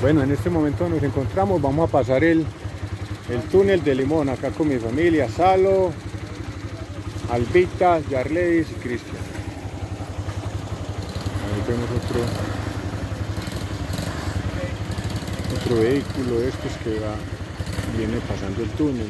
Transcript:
Bueno, en este momento nos encontramos, vamos a pasar el, el túnel de Limón acá con mi familia, Salo, Albita, Yarledis y Cristian. Ahí vemos otro, otro vehículo de estos que va, viene pasando el túnel.